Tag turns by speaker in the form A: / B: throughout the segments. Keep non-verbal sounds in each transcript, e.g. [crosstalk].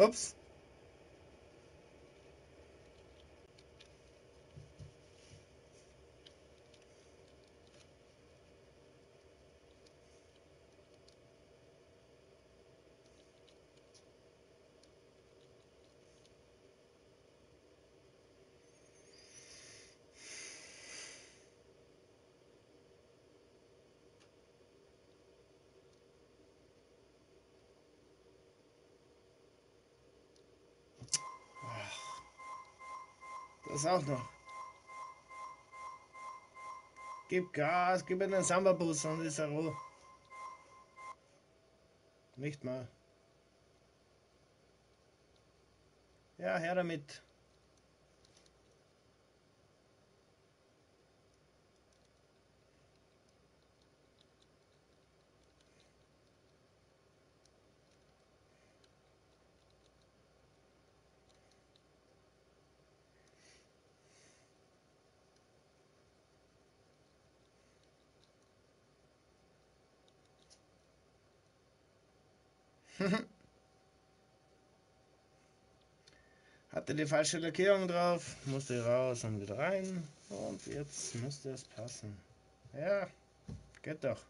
A: Oops. Das auch noch. Gib Gas, gib mir den Samba-Bus und ist er roh. Nicht mal. Ja, her damit. Hatte die falsche Lackierung drauf, musste raus und wieder rein. Und jetzt müsste es passen. Ja, geht doch.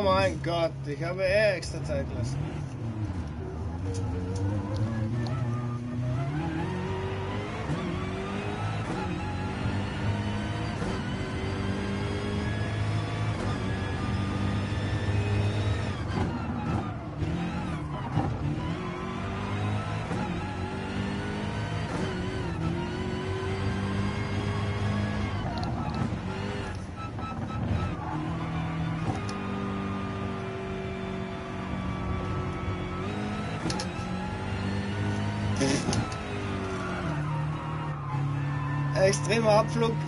A: Oh mein Gott, ich habe eh extra Zeit gelassen. वे आप लोग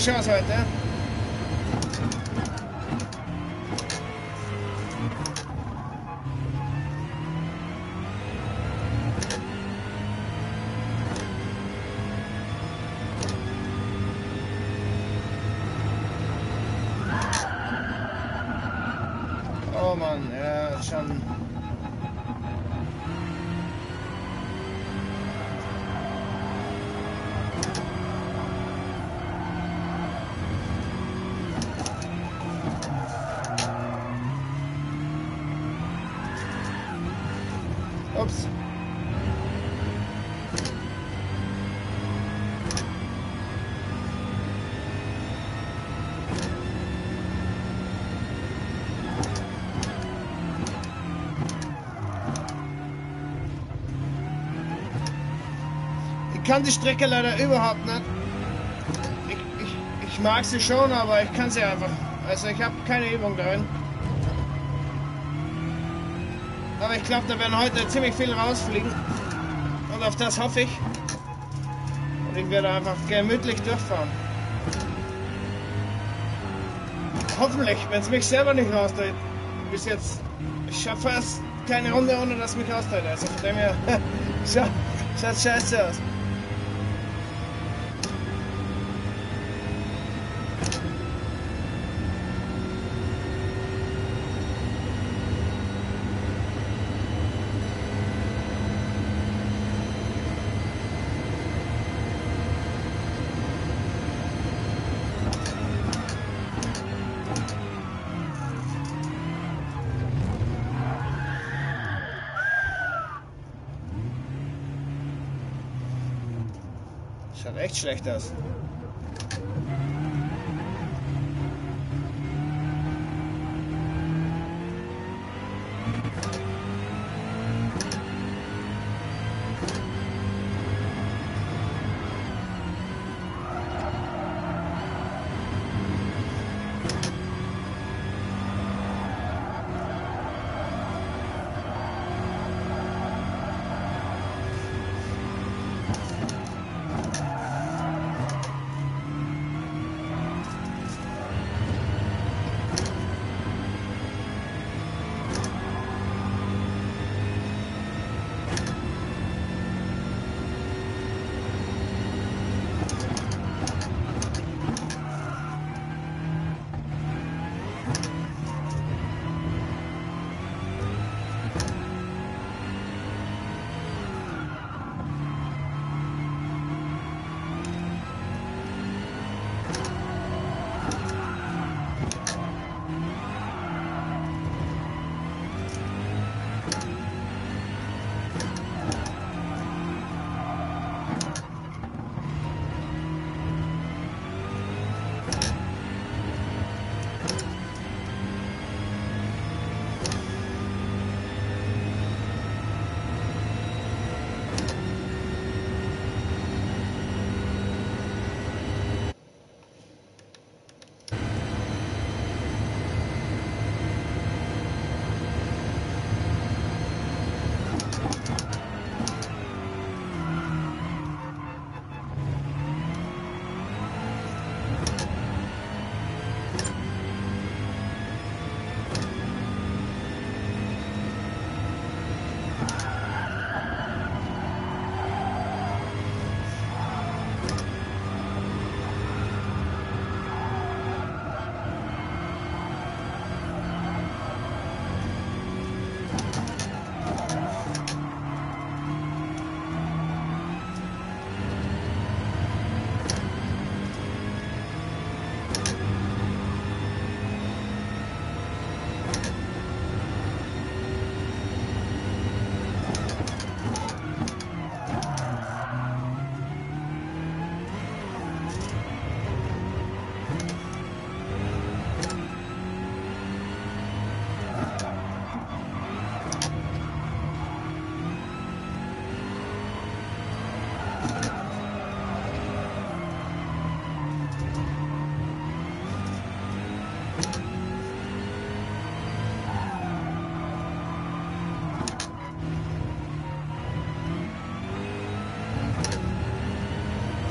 A: Chance heute. Kann die Strecke leider überhaupt nicht. Ich, ich, ich mag sie schon, aber ich kann sie einfach. Also ich habe keine Übung darin. Aber ich glaube, da werden heute ziemlich viel rausfliegen. Und auf das hoffe ich. Und ich werde einfach gemütlich durchfahren. Hoffentlich, wenn es mich selber nicht rausdreht. Bis jetzt, ich schaffe fast keine Runde, ohne dass mich rausdreht. Also von dem her, [laughs] schaut scheiße aus. Echt schlecht aus.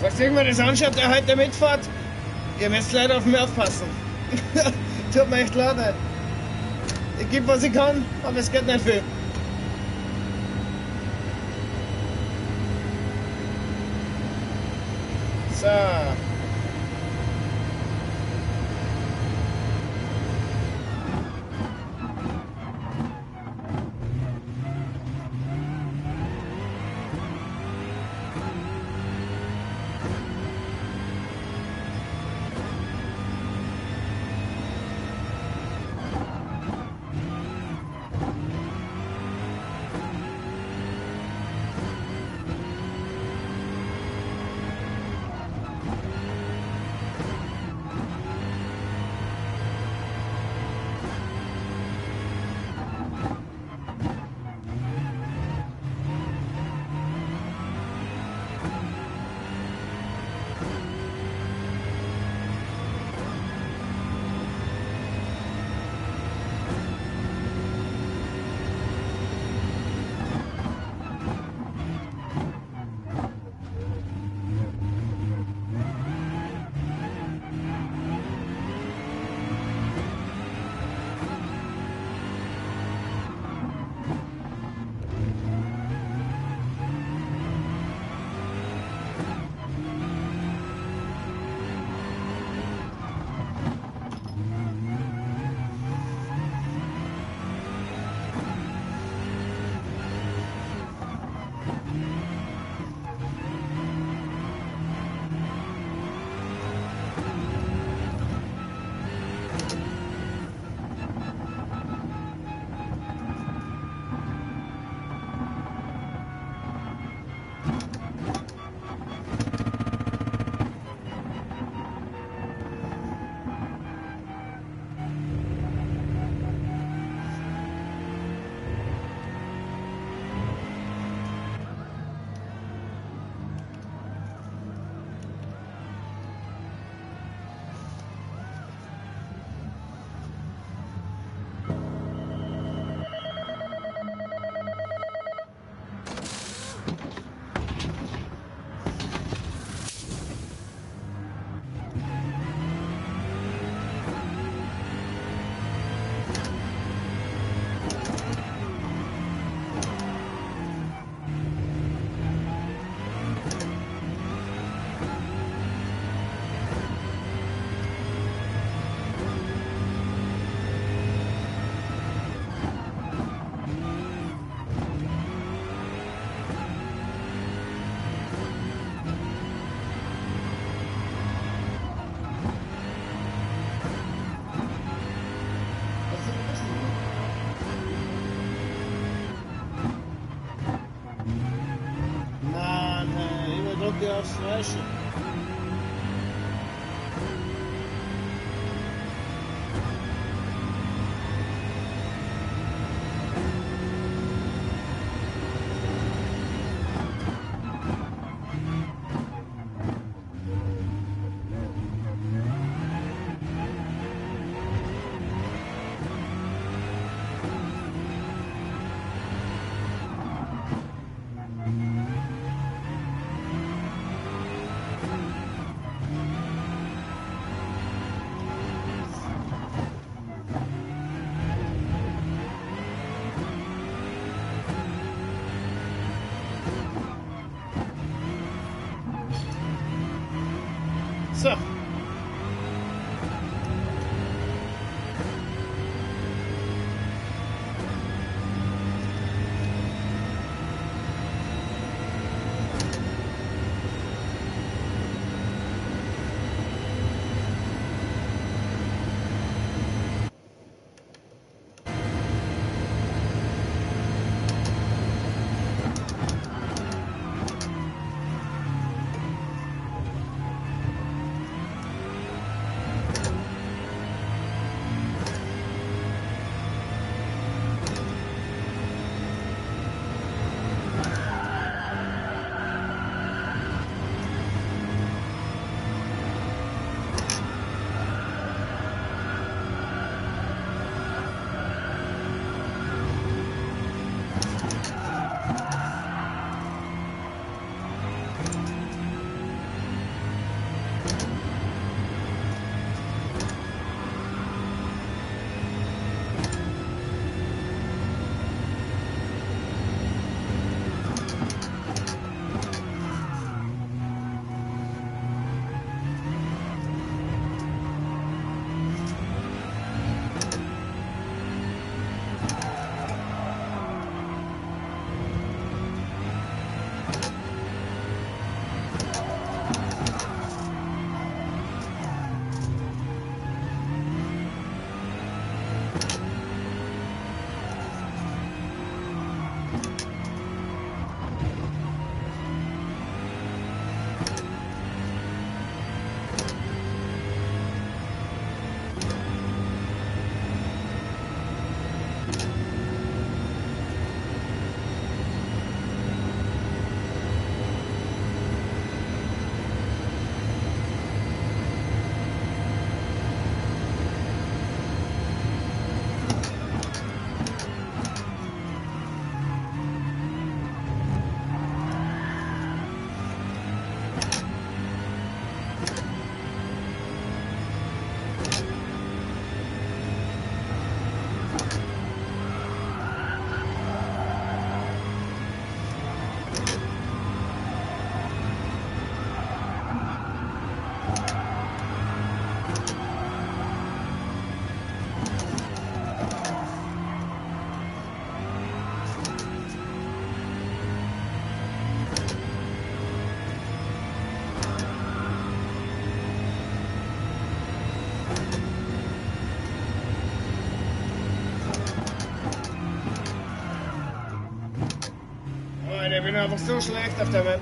A: Falls irgendwer das anschaut, der heute mitfährt, ihr müsst leider auf mich aufpassen. [laughs] Tut mir echt leid. Ich gebe, was ich kann, aber es geht nicht viel. So. Wieder bin einfach so schlecht auf der Map.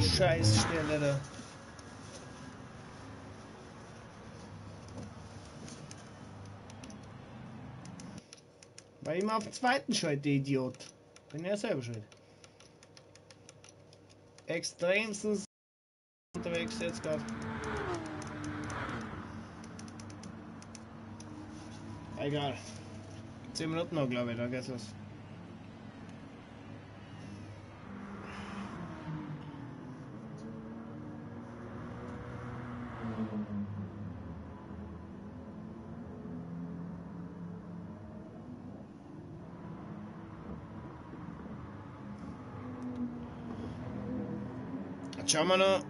A: Scheißstelle da. War immer auf dem zweiten Schalt, der Idiot. Bin ja selber schuld. Extremstens unterwegs jetzt gerade. Egal. 10 Minuten noch, glaube ich, dann geht's los. Schauen wir noch.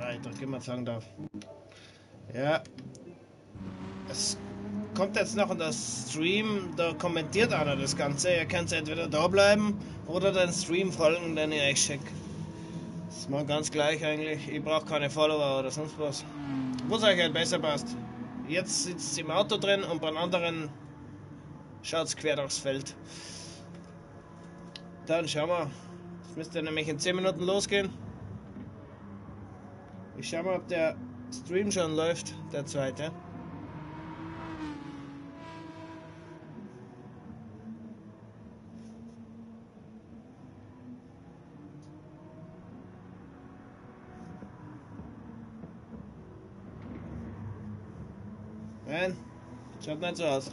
A: Ah, ich drücke immer sagen darf. Ja. Es kommt jetzt noch in das Stream, da kommentiert einer das Ganze. Ihr könnt entweder da bleiben oder den Stream folgen, den ich euch schicke. ist mal ganz gleich eigentlich. Ich brauche keine Follower oder sonst was. Wo es euch halt besser passt. Jetzt sitzt im Auto drin und beim anderen schaut es quer durchs Feld. Dann schauen wir. Es müsste nämlich in 10 Minuten losgehen. Ich schau mal, ob der Stream schon läuft, der zweite. Nein, schaut nicht so aus.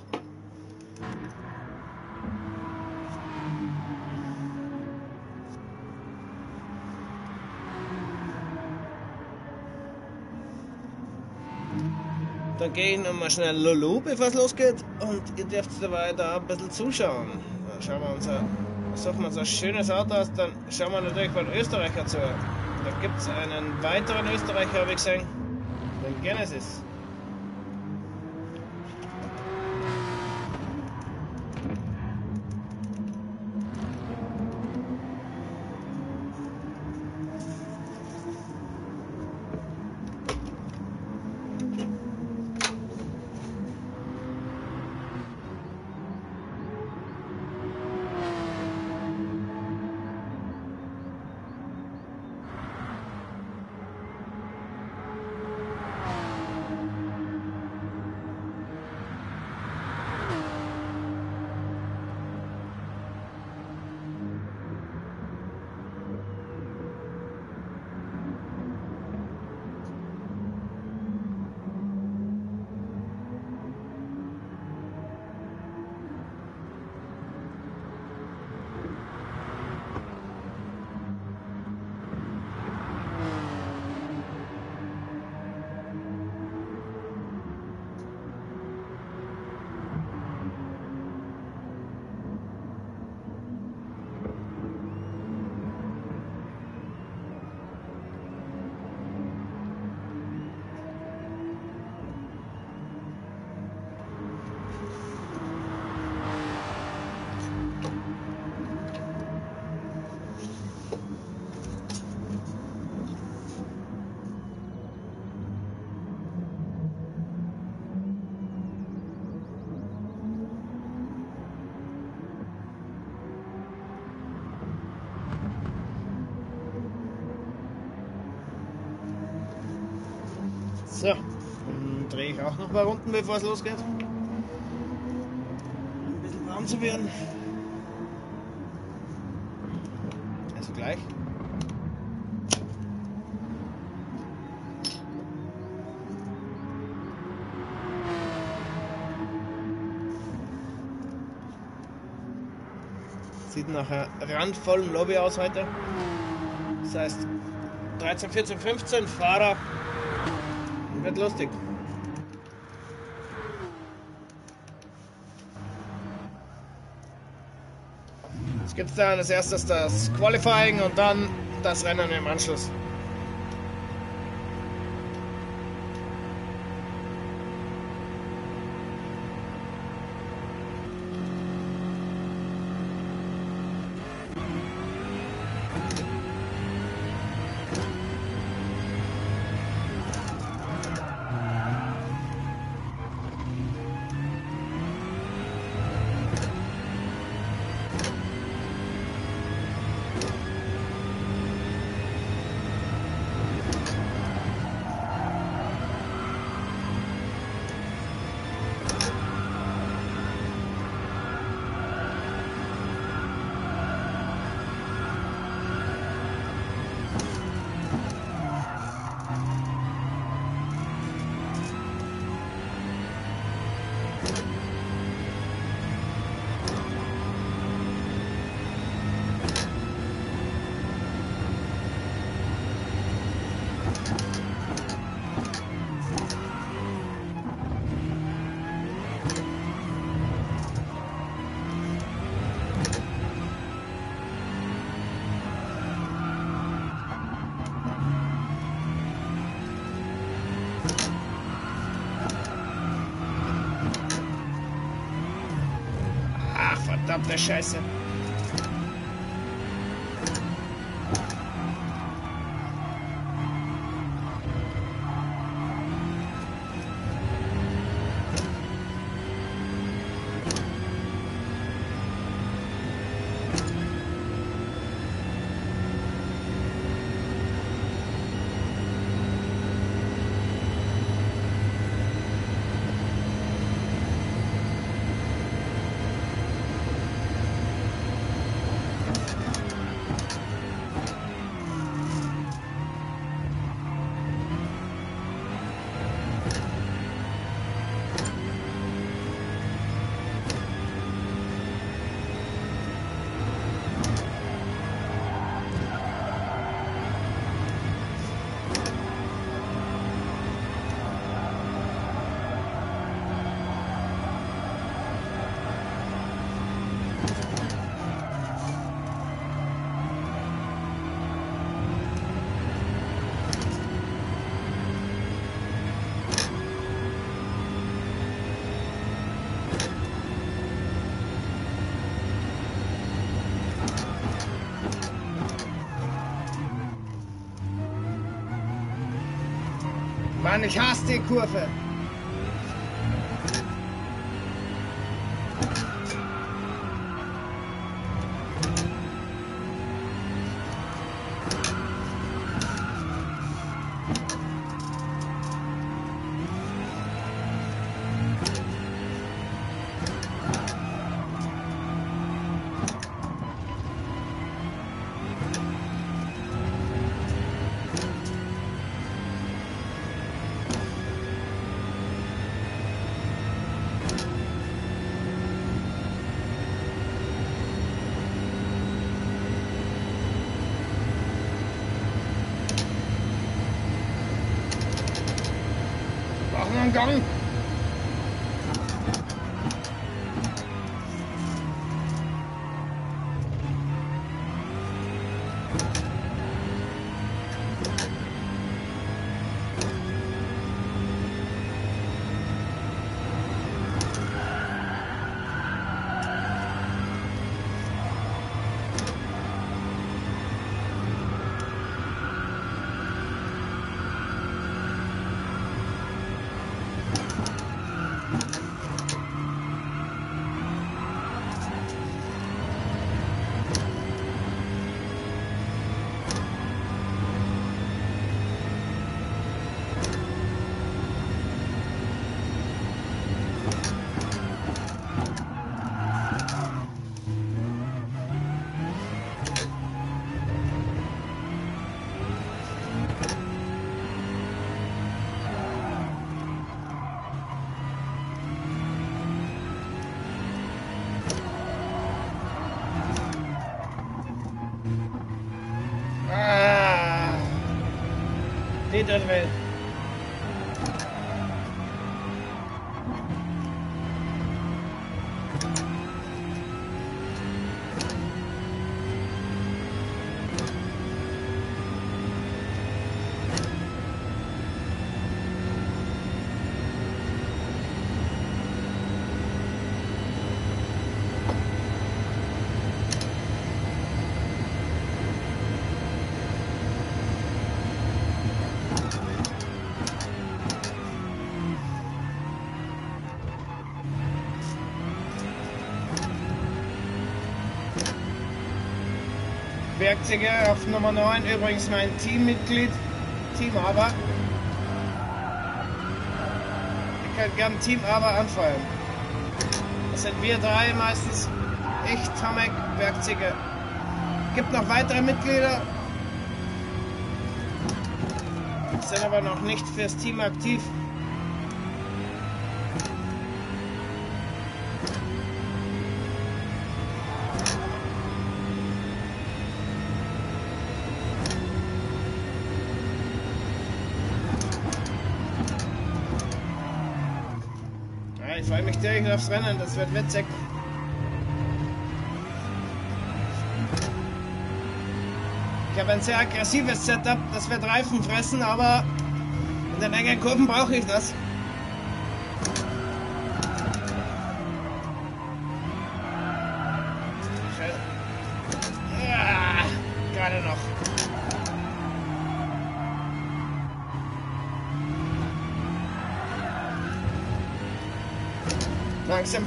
A: Dann gehe ich nochmal schnell Lulu, bevor es losgeht. Und ihr dürft dabei da ein bisschen zuschauen. Dann schauen wir uns ein, suchen wir uns ein schönes Auto aus, dann schauen wir natürlich den Österreicher zu. Da gibt es einen weiteren Österreicher, habe ich gesehen, den Genesis. Drehe ich auch noch paar Runden, bevor es losgeht. Ein bisschen warm zu werden. Also gleich. Sieht nach einer randvollen Lobby aus heute. Das heißt 13, 14, 15 Fahrer wird lustig. Gibt es dann als erstes das Qualifying und dann das Rennen im Anschluss. Verdammte Scheiße. Mann, Peter will. Werkzeuge auf Nummer 9, übrigens mein Teammitglied, Teamaber. Ihr könnt gern Teamaber anfeuern. Das sind wir drei meistens. Ich, Tomek, Werkzeuge. Gibt noch weitere Mitglieder. Sind aber noch nicht fürs Team aktiv. Aufs Rennen, das wird witzig. Ich habe ein sehr aggressives Setup, das wird Reifen fressen, aber in den engen Kurven brauche ich das.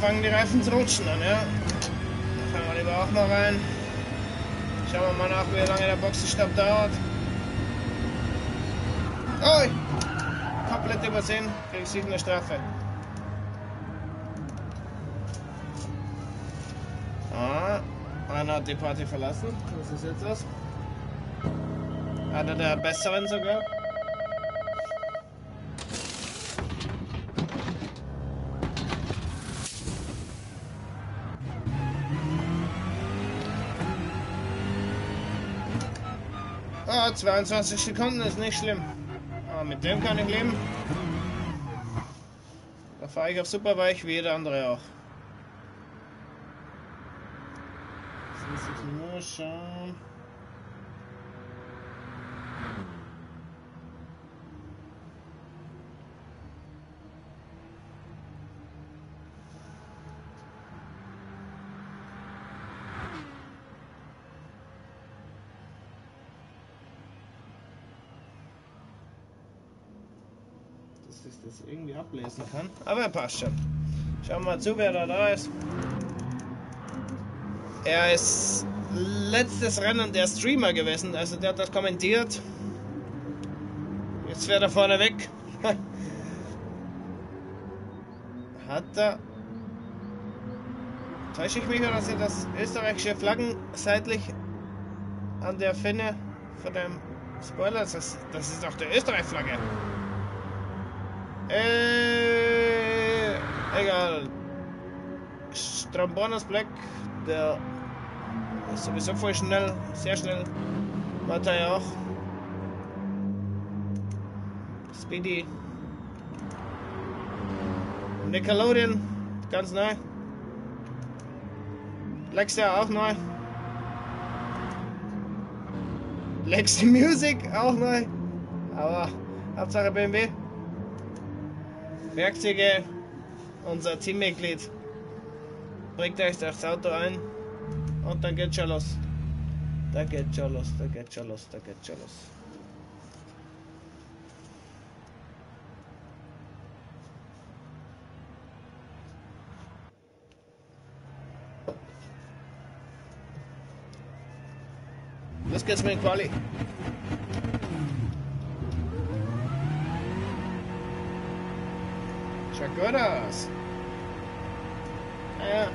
A: Fangen die Reifen zu rutschen an, ja. Da fangen wir lieber auch mal rein. Schauen wir mal nach, wie lange der Boxenstopp dauert. Oh! Komplett übersehen, krieg ich eine Strafe. Ah, einer hat die Party verlassen. Was ist jetzt los? Einer der besseren sogar. Ah, 22 Sekunden ist nicht schlimm. Aber mit dem kann ich leben. Da fahre ich auf Superweich wie jeder andere auch. Jetzt muss ich nur schauen. Das irgendwie ablesen kann. Aber passt schon. Schauen wir mal zu, wer da da ist. Er ist letztes Rennen der Streamer gewesen, also der hat das kommentiert. Jetzt fährt er vorne weg. [laughs] hat er. Täusche ich mich oder sind das österreichische Flaggen seitlich an der Finne von dem Spoiler? Das ist, doch der Österreich-Flagge. Äh, egal. Strambonas Black, der ist sowieso voll schnell, sehr schnell. Matei auch. Speedy. Nickelodeon, ganz neu. Lexia auch neu. Lexi Music auch neu. Aber Hauptsache BMW. Werkzeuge, unser Teammitglied bringt euch das Auto ein und dann geht schon los. Da geht schon los, da geht schon los, da geht schon los. Los geht's mit dem Quali. Schaut gut aus. Ja.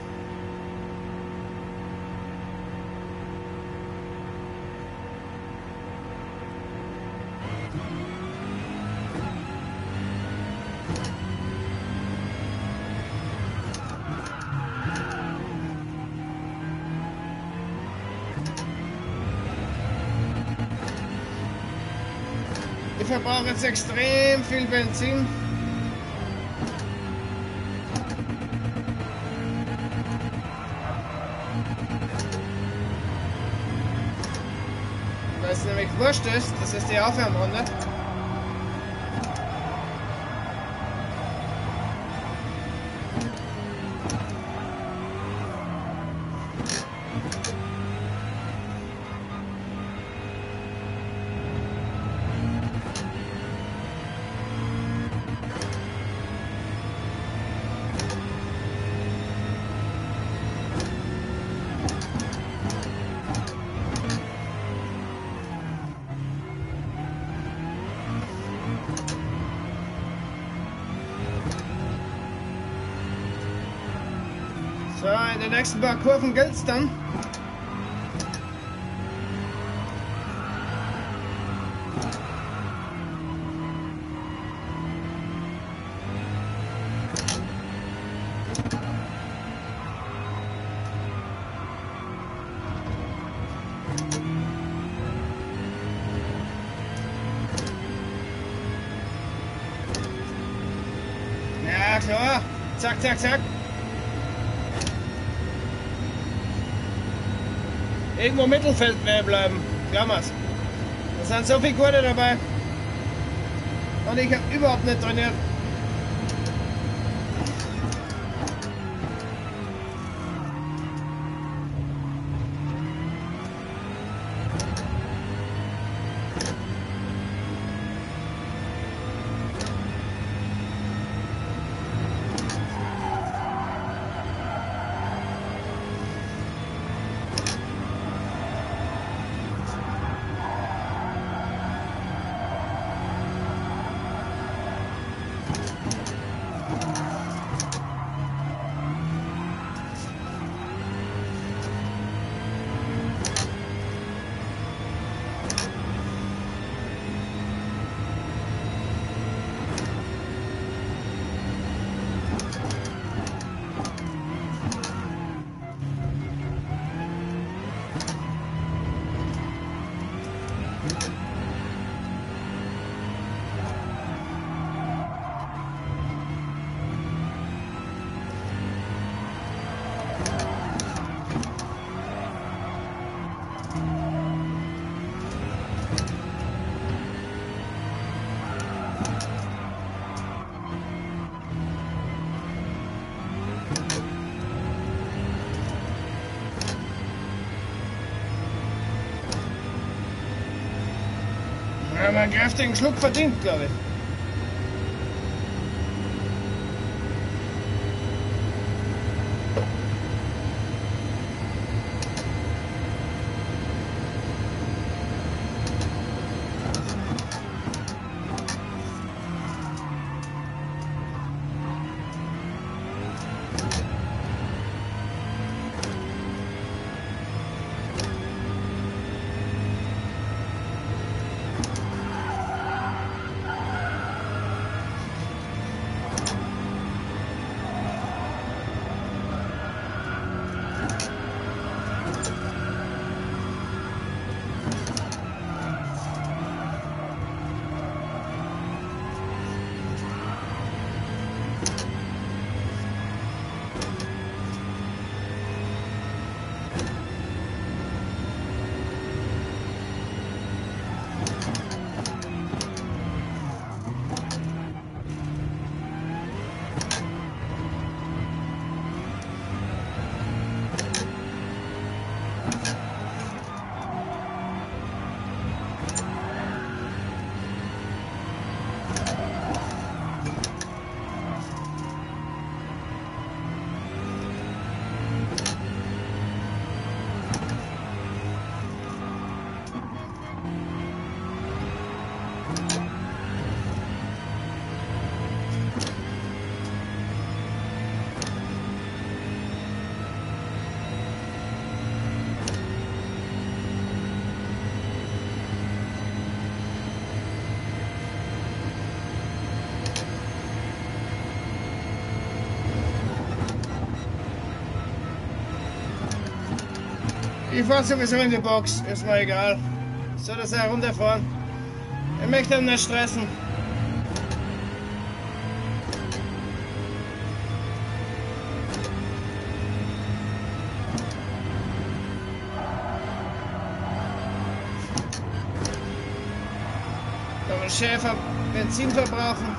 A: Ich verbrauche jetzt extrem viel Benzin. Wurscht ist, das ist die Aufwärmrunde. Nächsten paar Kurven gilt's dann. Ja, klar. Zack, zack, zack. Irgendwo im Mittelfeld bleiben. Klammers. Da sind so viele Gute dabei. Und ich habe überhaupt nicht trainiert. Haben einen kräftigen Schluck verdient, glaube ich. Ich fahr sowieso in die Box, ist mir egal. Soll das ja runterfahren? Ich möchte ihn nicht stressen. Schäfer Benzin verbrauchen.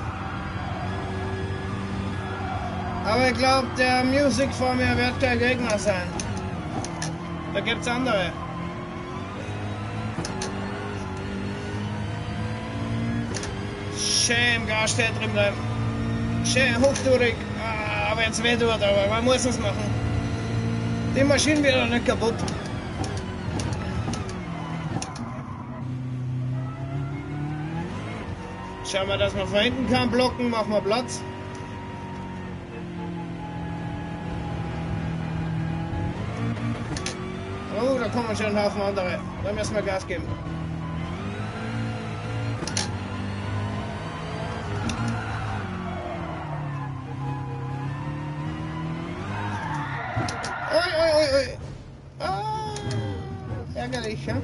A: Aber ich glaube, der Music vor mir wird kein Gegner sein. Da gibt's andere. Schön im Gas drin bleiben. Schön hochtourig. Ah, wenn es weh tut, aber man muss es machen. Die Maschine wird auch nicht kaputt. Schauen wir, dass wir von hinten kann blocken, machen wir Platz. Oh, da kommen schon ein Haufen andere. Da müssen wir Gas geben. Ui, ui, ui, ui. Ah, ärgerlich, ja?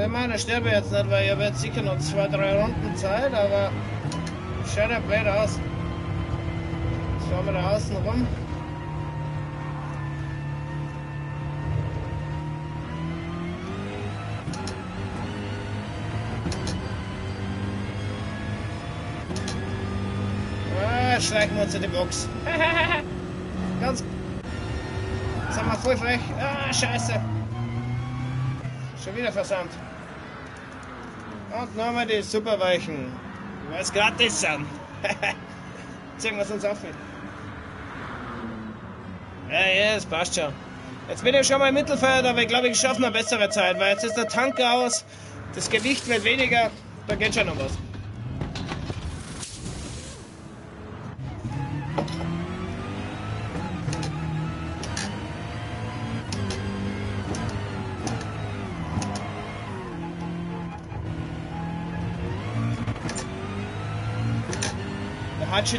A: Ich meine, ich sterbe jetzt nicht, weil habe jetzt sicher noch zwei, drei Runden Zeit, aber schaut ja blöd aus. Jetzt fahren wir da außen rum. Schleichen wir uns in die Box. [laughs] Ganz. Jetzt haben wir voll frech. Ah, scheiße. Schon wieder versandt. Und nochmal die Superweichen. Weil es gratis sind. [laughs] Ziehen wir es uns auf. Ja, ja, das passt schon. Jetzt bin ich schon mal im Mittelfeld, aber ich glaube, ich schaffe eine bessere Zeit, weil jetzt ist der Tank aus, das Gewicht wird weniger, da geht schon noch was.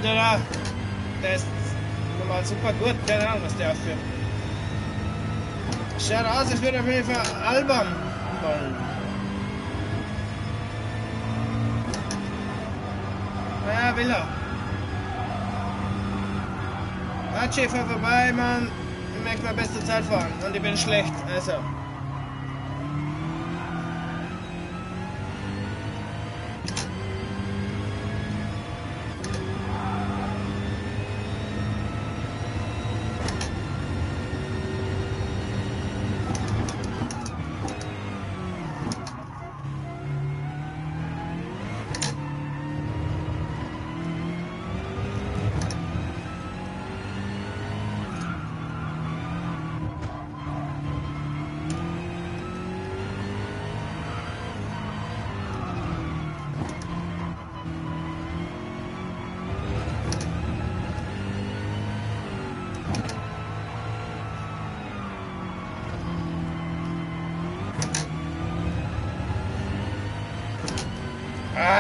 A: Da, der ist normal super gut, keine Ahnung, was der aufführt. Schaut aus, als würde er auf jeden Fall albern wollen. Ja, will er. Hatschi, fahr vorbei, Mann. Ich möchte mal beste Zeit fahren und ich bin schlecht, also.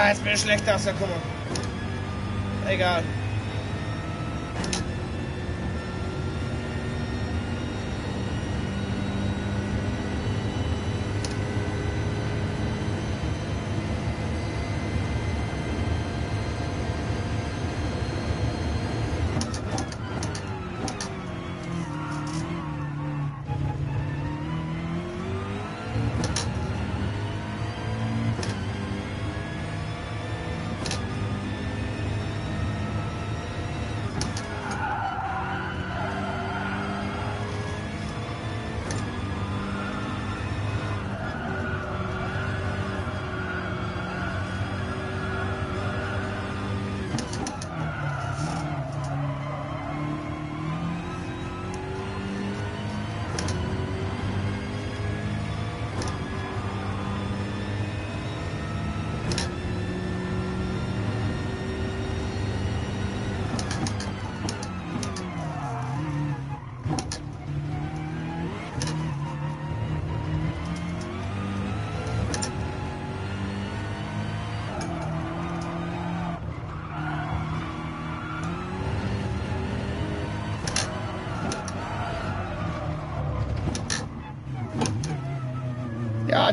A: Ah, jetzt bin ich schlecht ausgekommen. Egal.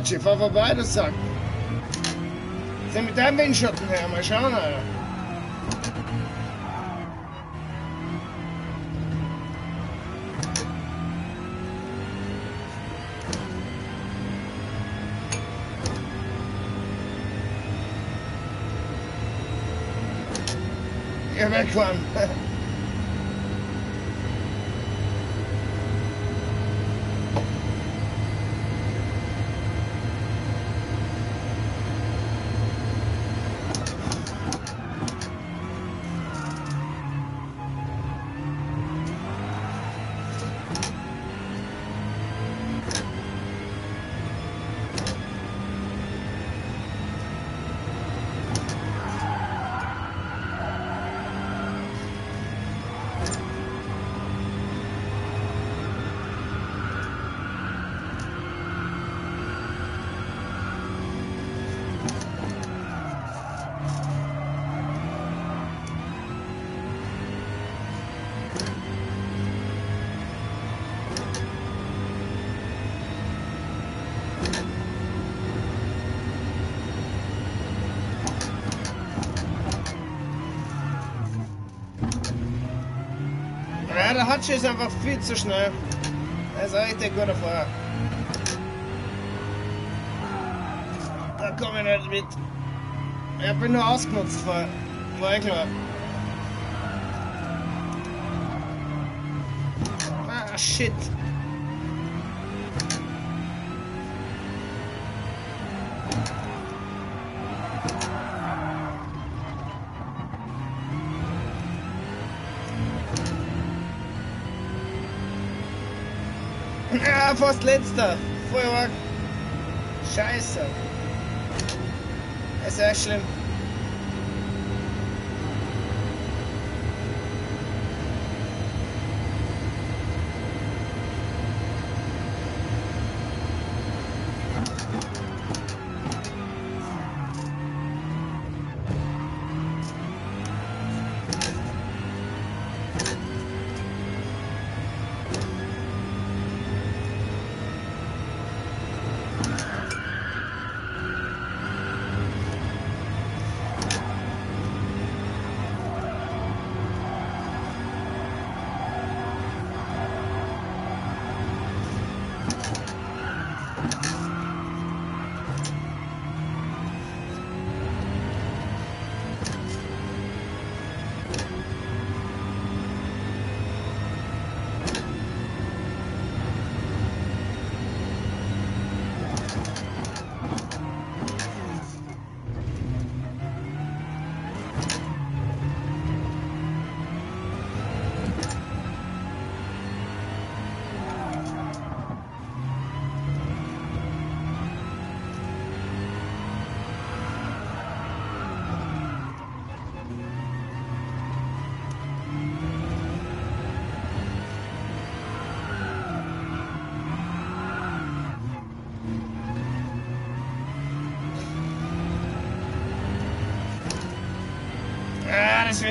A: Ja, Chief war vorbei, das sagt. Sind mit deinem Windschatten her, mal schauen, Alter. Der Hatsche ist einfach viel zu schnell. Er ist richtig guter Fahrer. Da komme ich nicht mit. Ich bin nur ausgenutzt, war, war eh klar. Ah, shit. Ja, fast letzter. War... Scheiße. Ist echt schlimm.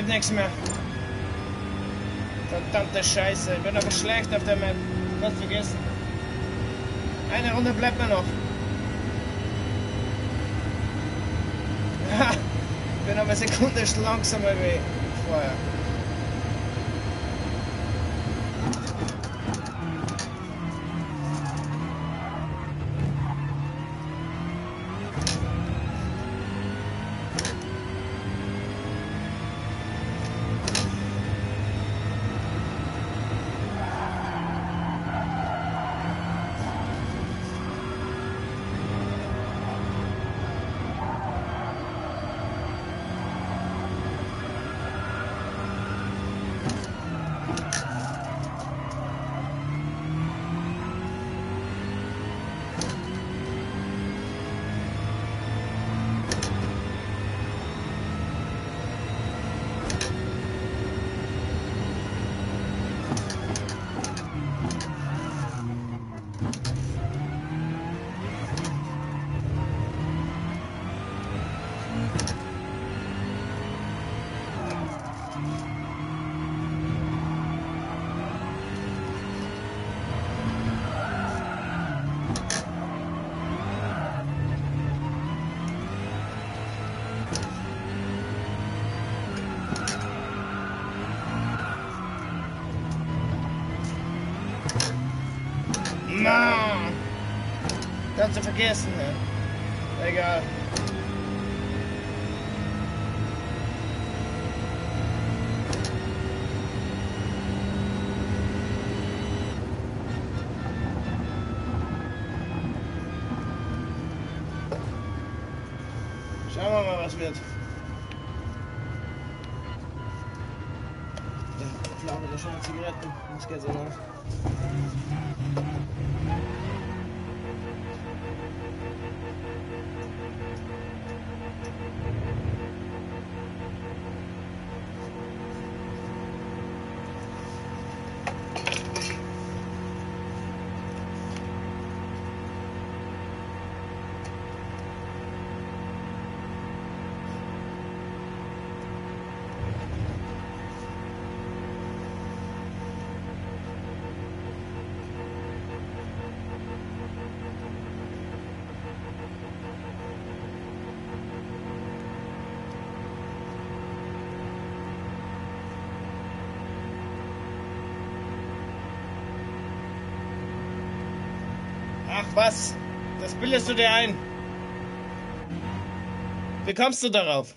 A: Wird nichts mehr. Verdammte Scheiße. Ich bin aber schlecht auf der Map. Was vergessen. Eine Runde bleibt mir noch. [laughs] Ja, bin aber Sekunde langsamer wie vorher. this was, das bildest du dir ein. Wie kommst du darauf?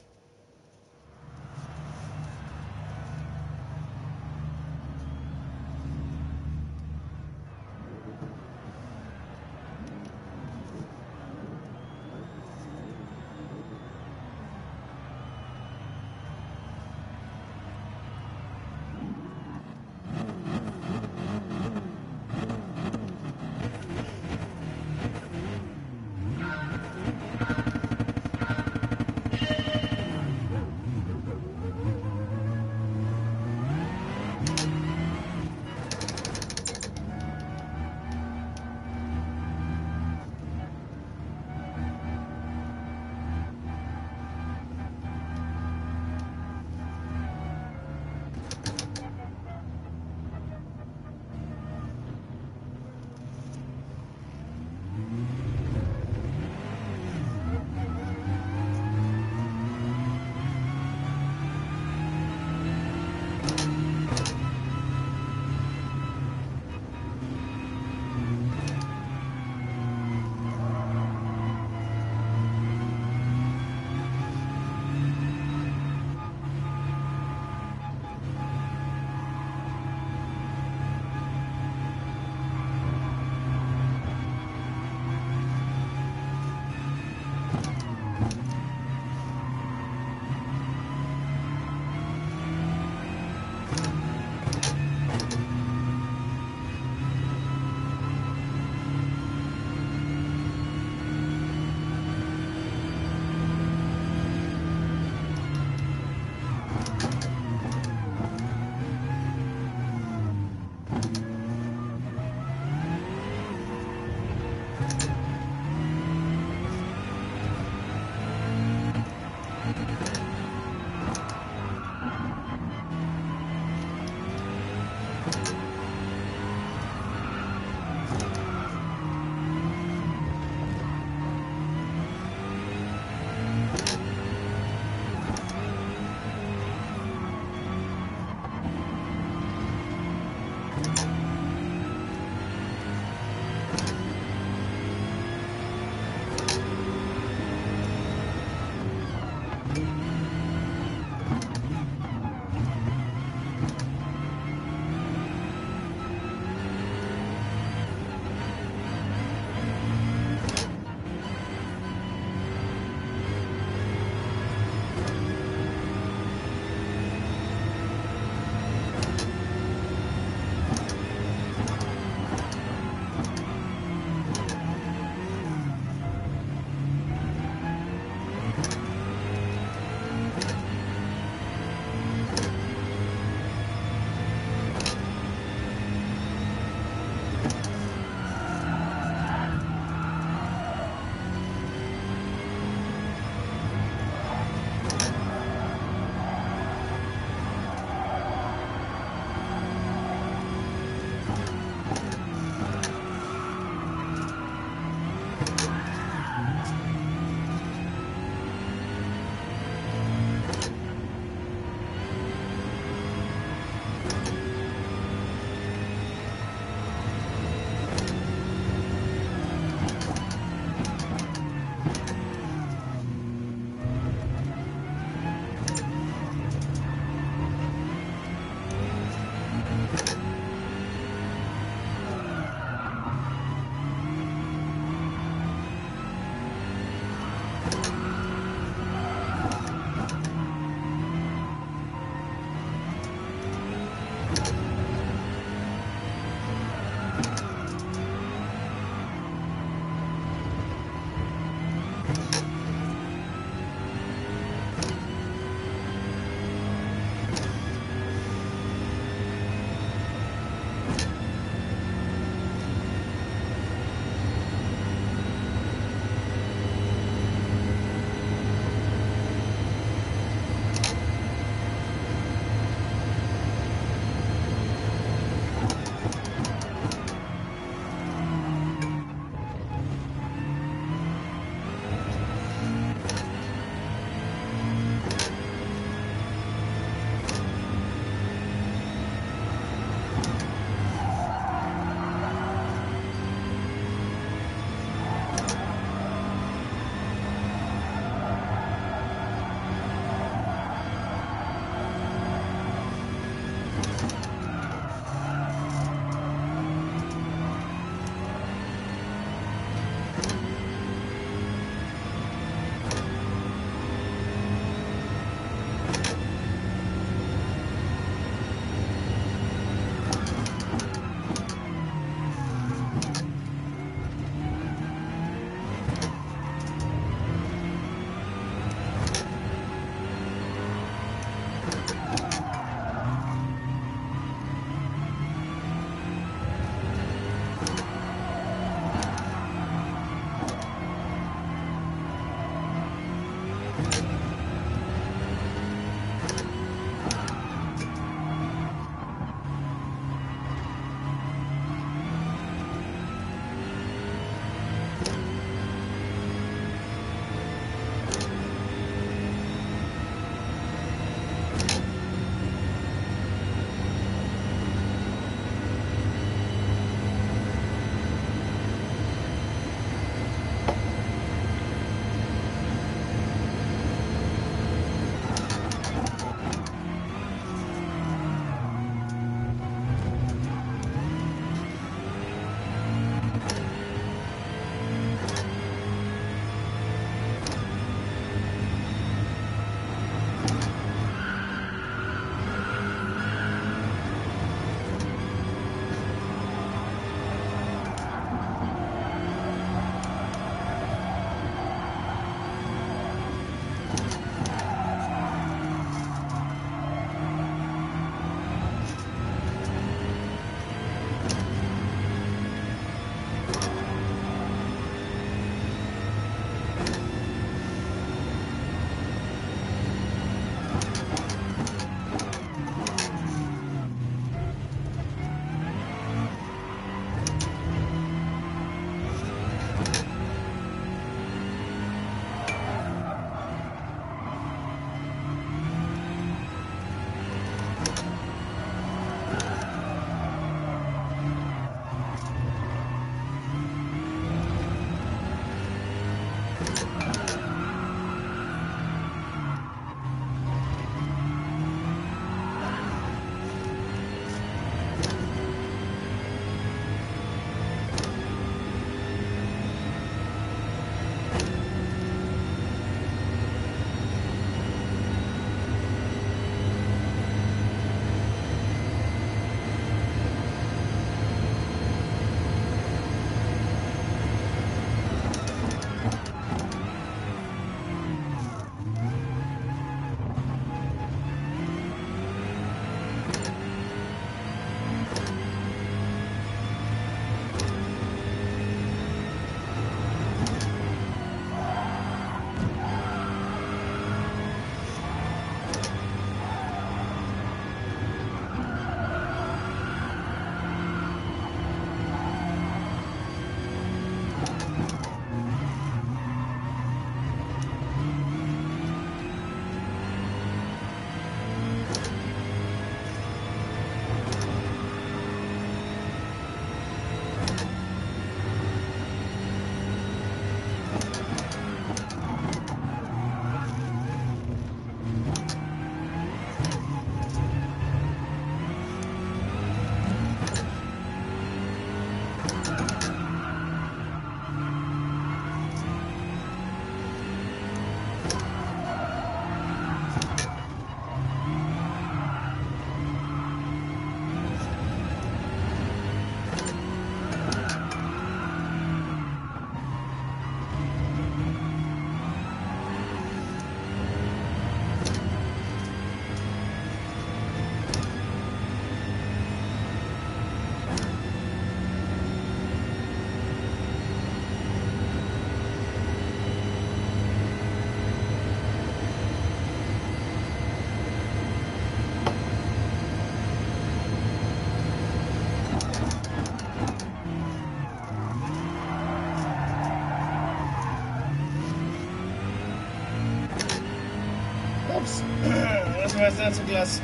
A: Das war jetzt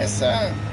A: nicht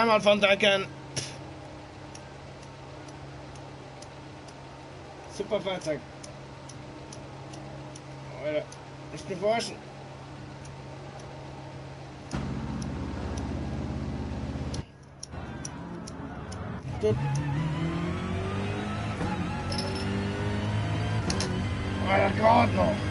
A: einmal von Duncan. Super Fahrzeug. Alter, nicht nur forschen. Gut. Alter, gerade noch.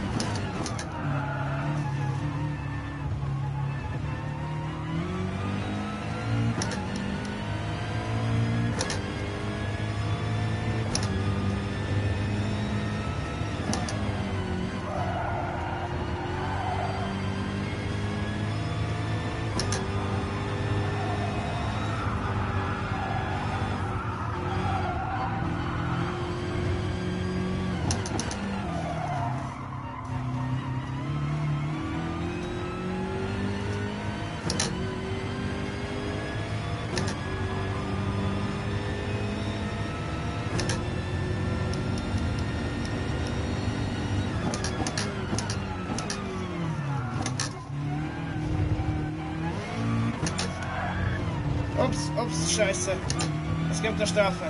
A: Scheiße. Es gibt eine Strafe.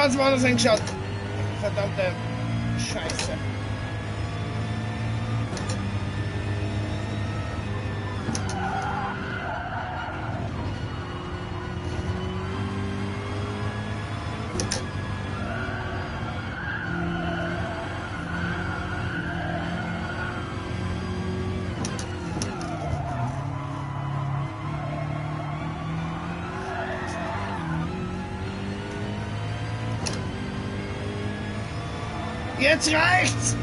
A: Oh, die ganz woanders hingeschaut. Verdammte Scheiße. Jetzt reicht's!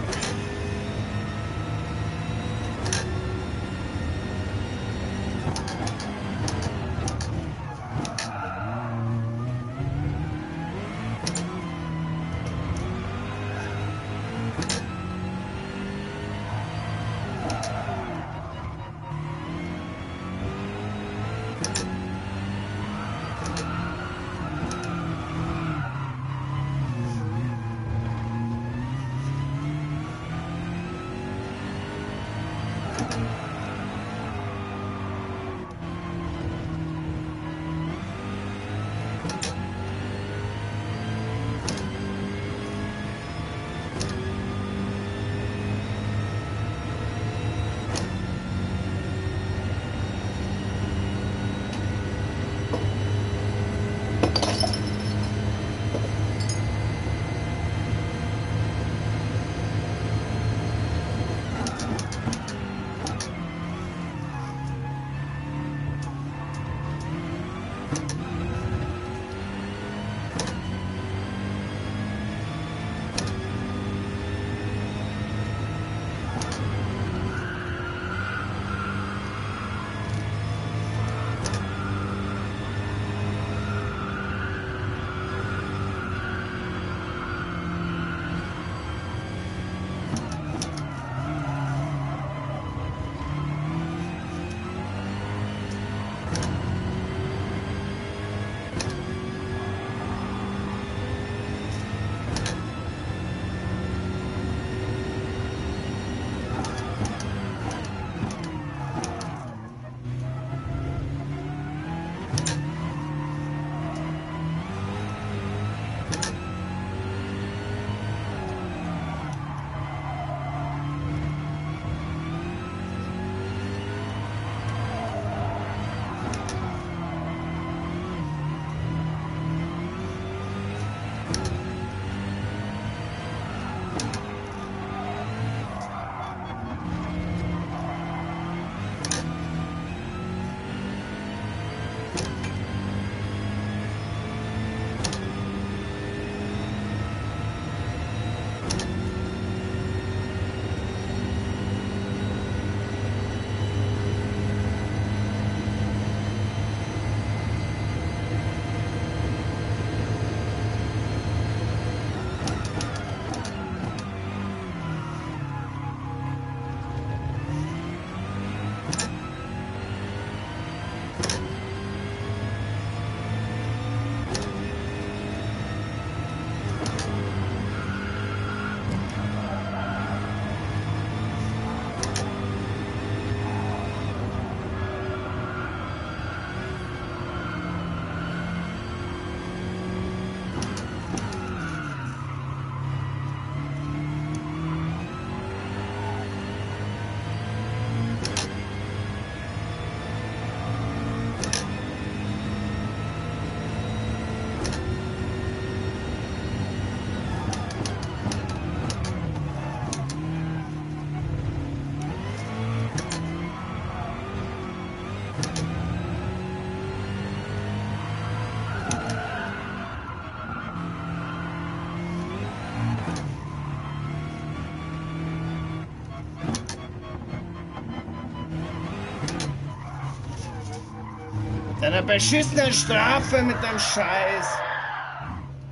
A: Beschissenen Strafe mit deinem Scheiß.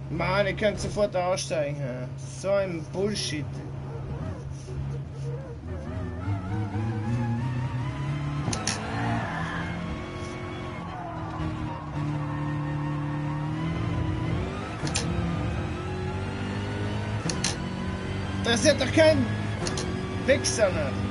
A: Mann, ich könnte sofort aussteigen. So ein Bullshit. Das ist doch kein Wichser, ne?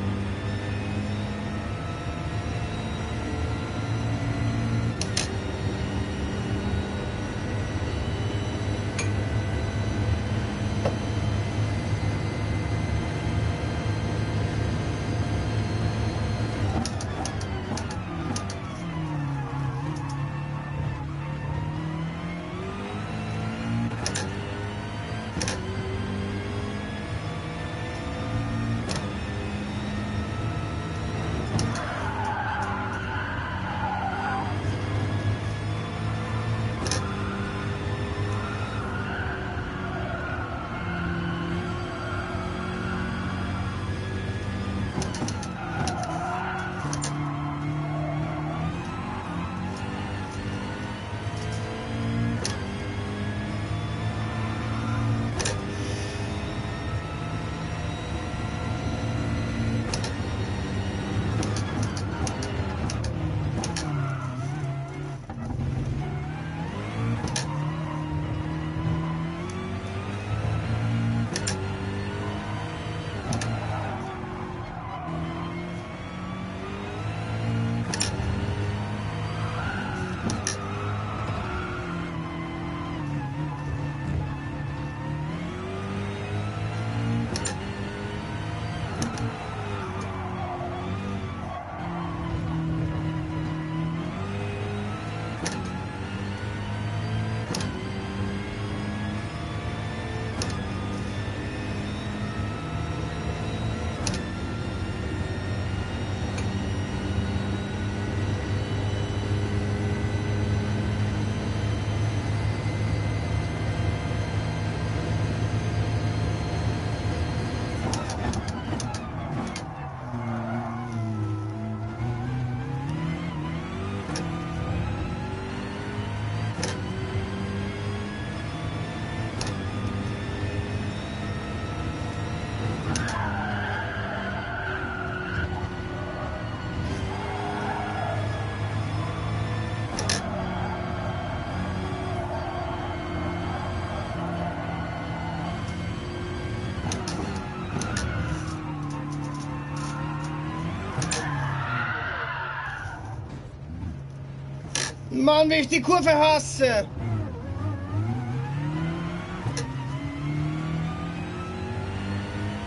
A: Mann, wie ich die Kurve hasse!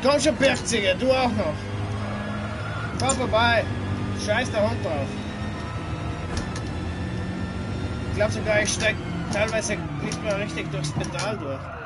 A: Komm schon, Bergziger, du auch noch. Fahr vorbei. Scheiß der Hund drauf. Ich glaube sogar, ich steig teilweise nicht mehr richtig durchs Pedal durch.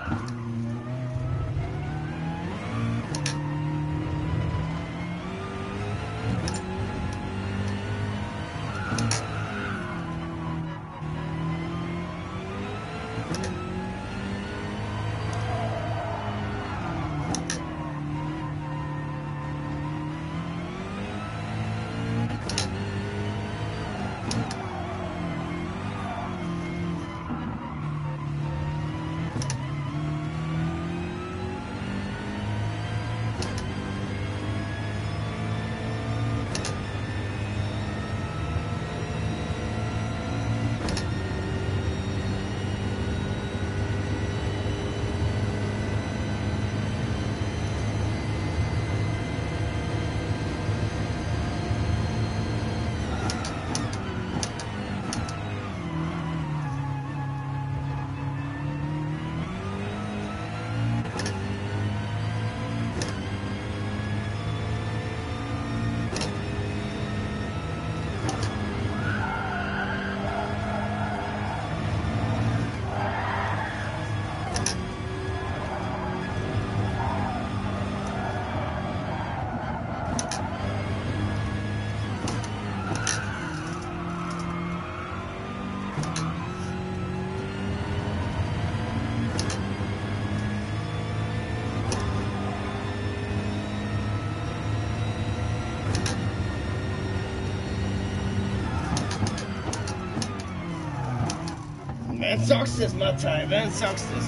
A: Wenn sagst du es, Mattei, wenn sagst du es.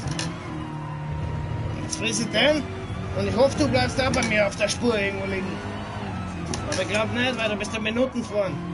A: Jetzt friss ich den und ich hoffe, du bleibst da bei mir auf der Spur irgendwo liegen. Aber ich glaub nicht, weil du bist ja Minuten vorn.